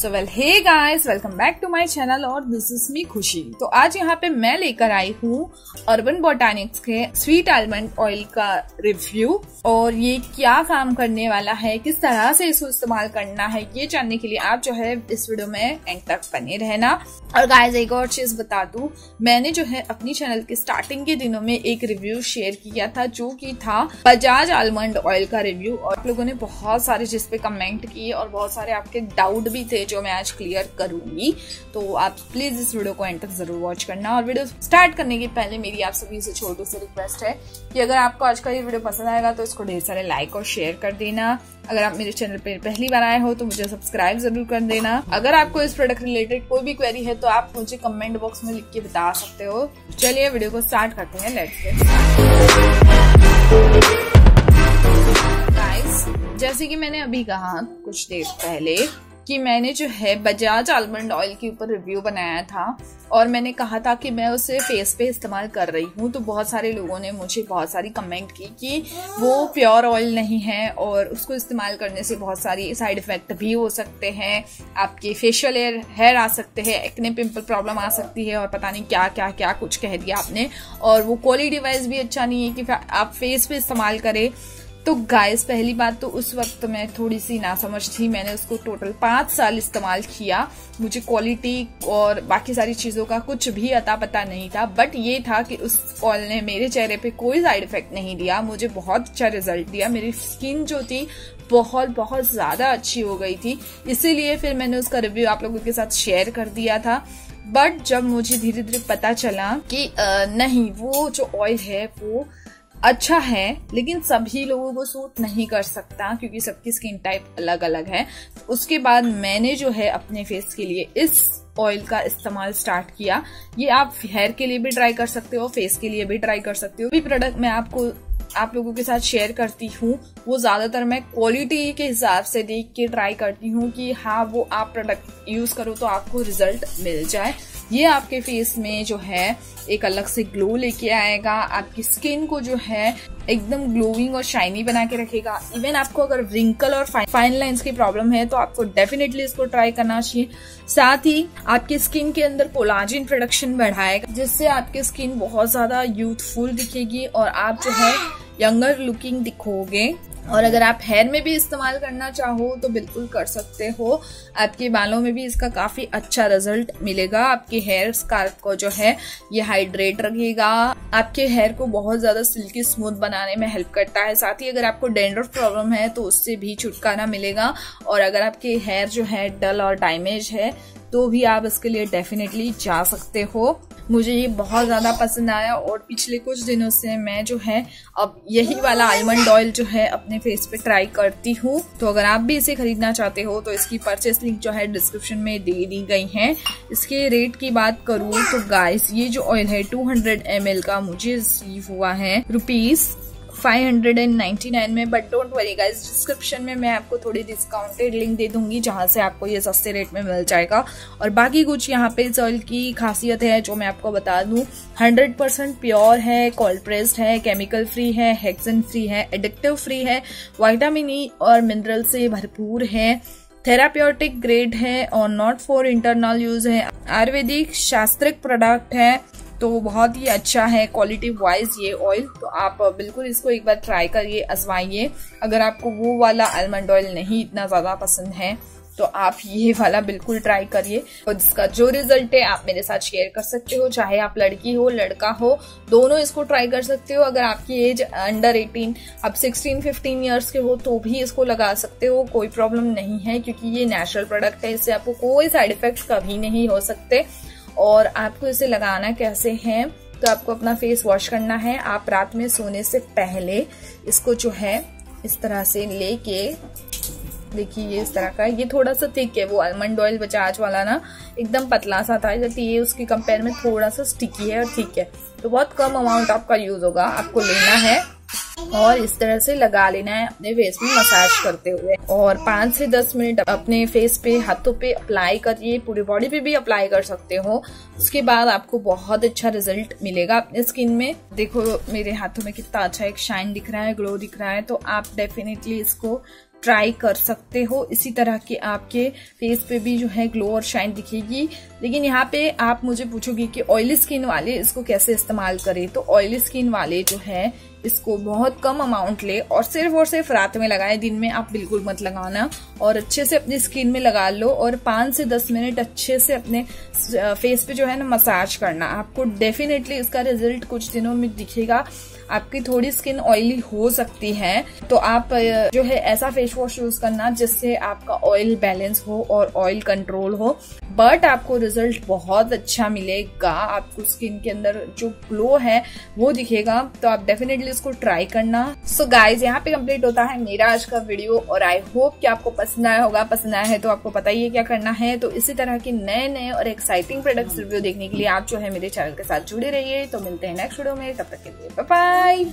So well hey guys welcome back to my channel और this is me Khushi तो आज यहाँ पे मैं लेकर आई हूँ अर्बन बोटानिक्स के स्वीट आलमंड ऑयल का रिव्यू और ये क्या काम करने वाला है, किस तरह से इसको इस्तेमाल करना है, ये जानने के लिए आप जो है इस वीडियो में एंड तक बने रहना। और गाइस एक और चीज़ बता दू, मैंने जो है अपनी चैनल के स्टार्टिंग के दिनों में एक रिव्यू शेयर किया था, जो की था बजाज आलमंड ऑयल का रिव्यू और आप लोगों ने बहुत सारे जिसपे कमेंट किए और बहुत सारे आपके डाउट भी थे जो मैं आज क्लियर करूँगी। तो आप प्लीज़ इस वीडियो को एंड तक ज़रूर वॉच करना। और वीडियो स्टार्ट करने के पहले मेरी आप सभी से छोटी सी रिक्वेस्ट है कि अगर आपको आज का ये वीडियो पसंद आएगा तो इसको ढेर सारे लाइक और शेयर कर देना। अगर आप मेरे चैनल पर पहली बार आए हो तो मुझे सब्सक्राइब ज़रूर कर देना। अगर आपको इस प्रोडक्ट रिलेटेड कोई भी क्वेरी है तो आप मुझे कमेंट बॉक्स में लिख के बता सकते हो। चलिए वीडियो को स्टार्ट करते हैं। लेट्स गाइस जैसे कि मैंने अभी कहा कुछ देर पहले कि मैंने जो है बजाज आलमंड ऑयल के ऊपर रिव्यू बनाया था और मैंने कहा था कि मैं उसे फेस पे इस्तेमाल कर रही हूँ तो बहुत सारे लोगों ने मुझे बहुत सारी कमेंट की कि वो प्योर ऑयल नहीं है और उसको इस्तेमाल करने से बहुत सारी साइड इफ़ेक्ट भी हो सकते हैं। आपके फेशियल एयर हेयर आ सकते हैं इतने पिंपल प्रॉब्लम आ सकती है और पता नहीं क्या क्या क्या कुछ कह दिया आपने। और वो क्वालिटी वाइज भी अच्छा नहीं है कि आप फेस पे इस्तेमाल करें। तो गाइस पहली बात तो उस वक्त मैं थोड़ी सी ना समझ थी मैंने उसको टोटल पाँच साल इस्तेमाल किया। मुझे क्वालिटी और बाकी सारी चीज़ों का कुछ भी अता पता नहीं था बट ये था कि उस ऑयल ने मेरे चेहरे पे कोई साइड इफ़ेक्ट नहीं दिया मुझे बहुत अच्छा रिज़ल्ट दिया। मेरी स्किन जो थी बहुत बहुत ज़्यादा अच्छी हो गई थी। इसीलिए फिर मैंने उसका रिव्यू आप लोगों के साथ शेयर कर दिया था। बट जब मुझे धीरे धीरे पता चला कि आ, नहीं वो जो ऑयल है वो अच्छा है, लेकिन सभी लोगों को सूट नहीं कर सकता, क्योंकि सबकी स्किन टाइप अलग अलग है उसके बाद मैंने जो है अपने फेस के लिए इस ऑयल का इस्तेमाल स्टार्ट किया। ये आप हेयर के लिए भी ट्राई कर सकते हो फेस के लिए भी ट्राई कर सकते हो। भी प्रोडक्ट मैं आपको, आप लोगों के साथ शेयर करती हूँ, वो ज़्यादातर मैं क्वालिटी के हिसाब से देख के ट्राई करती हूँ कि हाँ वो आप प्रोडक्ट यूज़ करो तो आपको रिज़ल्ट मिल जाए। ये आपके फेस में जो है, एक अलग से ग्लो लेके आएगा। आपकी स्किन को जो है, एकदम ग्लोइंग और शाइनी बना के रखेगा। इवन आपको अगर रिंकल और फाइन लाइंस की प्रॉब्लम है तो आपको डेफिनेटली इसको ट्राई करना चाहिए। साथ ही आपकी स्किन के अंदर कोलाजिन प्रोडक्शन बढ़ाएगा, जिससे आपकी स्किन बहुत ज़्यादा यूथफुल दिखेगी और आप जो है यंगर लुकिंग दिखोगे। और अगर आप हेयर में भी इस्तेमाल करना चाहो तो बिल्कुल कर सकते हो। आपके बालों में भी इसका काफ़ी अच्छा रिज़ल्ट मिलेगा। आपके हेयर स्कार्फ को जो है, ये हाइड्रेट रखेगा। आपके हेयर को बहुत ज़्यादा सिल्की स्मूथ बनाने में हेल्प करता है। साथ ही अगर आपको डेंड्रफ प्रॉब्लम है तो उससे भी छुटकारा मिलेगा। और अगर आपके हेयर जो है डल और डैमेज है तो भी आप इसके लिए डेफिनेटली जा सकते हो। मुझे ये बहुत ज़्यादा पसंद आया और पिछले कुछ दिनों से मैं जो है, अब यही वाला आलमंड ऑयल जो है अपने फेस पे ट्राई करती हूँ। तो अगर आप भी इसे खरीदना चाहते हो तो इसकी परचेस लिंक जो है डिस्क्रिप्शन में दे दी गई है। इसके रेट की बात करूँ तो गाइस ये जो ऑयल है 200 हंड्रेड का मुझे रिसीव हुआ है रुपीज़ 599 में but don't worry guys description में मैं आपको थोड़ी डिस्काउंटेड लिंक दे दूँगी जहाँ से आपको ये सस्ते रेट में मिल जाएगा। और बाकी कुछ यहाँ पे इस ऑयल की खासियत है जो मैं आपको बता दूँ 100% प्योर है कोल्ड प्रेस्ड है केमिकल फ्री है हेक्सन फ्री है एडिक्टिव फ्री है वाइटामिन ई और मिनरल से भरपूर है थेराप्योटिक ग्रेड है और नॉट फॉर इंटरनल यूज़ है, आयुर्वेदिक शास्त्रिक प्रोडक्ट है तो बहुत ही अच्छा है क्वालिटी वाइज ये ऑयल तो आप बिल्कुल इसको एक बार ट्राई करिए, आजमाइए। अगर आपको वो वाला आलमंड ऑयल नहीं इतना ज़्यादा पसंद है तो आप ये वाला बिल्कुल ट्राई करिए। और जिसका जो रिज़ल्ट है, आप मेरे साथ शेयर कर सकते हो, चाहे आप लड़की हो, लड़का हो, दोनों इसको ट्राई कर सकते हो। अगर आपकी एज अंडर 18 अब 16 15 इयर्स के हो तो भी इसको लगा सकते हो, कोई प्रॉब्लम नहीं है, क्योंकि ये नेचुरल प्रोडक्ट है, इससे आपको कोई साइड इफ़ेक्ट कभी नहीं हो सकते। और आपको इसे लगाना कैसे है तो आपको अपना फेस वॉश करना है। आप रात में सोने से पहले इसको जो है, इस तरह से लेके, देखिए ये इस तरह का ये थोड़ा सा थिक है, वो आलमंड ऑयल बजाज वाला ना, एकदम पतला सा था। जबकि ये उसके कंपेयर में थोड़ा सा स्टिकी है और ठीक है। तो बहुत कम अमाउंट आपका यूज़ होगा, आपको लेना है। और इस तरह से लगा लेना है अपने फेस में मसाज करते हुए। और पाँच से दस मिनट अपने फेस पे, हाथों पे अप्लाई करिए, पूरी बॉडी पे भी अप्लाई कर सकते हो। उसके बाद आपको बहुत अच्छा रिज़ल्ट मिलेगा अपने स्किन में। देखो, मेरे हाथों में कितना अच्छा एक शाइन दिख रहा है ग्लो दिख रहा है तो आप डेफिनेटली इसको ट्राई कर सकते हो। इसी तरह के आपके फेस पे भी जो है ग्लो और शाइन दिखेगी। लेकिन यहाँ पे आप मुझे पूछोगे कि ऑयली स्किन वाले इसको कैसे इस्तेमाल करें? तो ऑयली स्किन वाले जो है इसको बहुत कम अमाउंट ले और सिर्फ़ और सिर्फ़ रात में लगाए, दिन में आप बिल्कुल मत लगाना और अच्छे से अपनी स्किन में लगा लो और पाँच से दस मिनट अच्छे से अपने फेस पे जो है ना मसाज करना। आपको डेफिनेटली इसका रिज़ल्ट कुछ दिनों में दिखेगा। आपकी थोड़ी स्किन ऑयली हो सकती है। तो आप जो है ऐसा फेस वॉश यूज़ करना जिससे आपका ऑयल बैलेंस हो और ऑयल कंट्रोल हो। बट आपको रिज़ल्ट बहुत अच्छा मिलेगा। आपको स्किन के अंदर जो ग्लो है, वो दिखेगा। तो आप डेफिनेटली इसको ट्राई करना। सो गाइज़ यहाँ पे कंप्लीट होता है मेरा आज का वीडियो और आई होप कि आपको पसंद आया होगा। पसंद आया है तो आपको पता ही है क्या करना है। तो इसी तरह के नए नए और एक्साइटिंग प्रोडक्ट्स रिव्यू देखने के लिए आप जो है मेरे चैनल के साथ जुड़े रहिए। तो मिलते हैं नेक्स्ट वीडियो में। तब तक के लिए बाय